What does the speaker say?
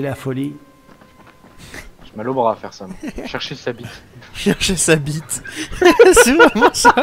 C'est la folie. J'ai mal au bras à faire ça. Chercher sa bite. Chercher sa bite. c'est vraiment ça.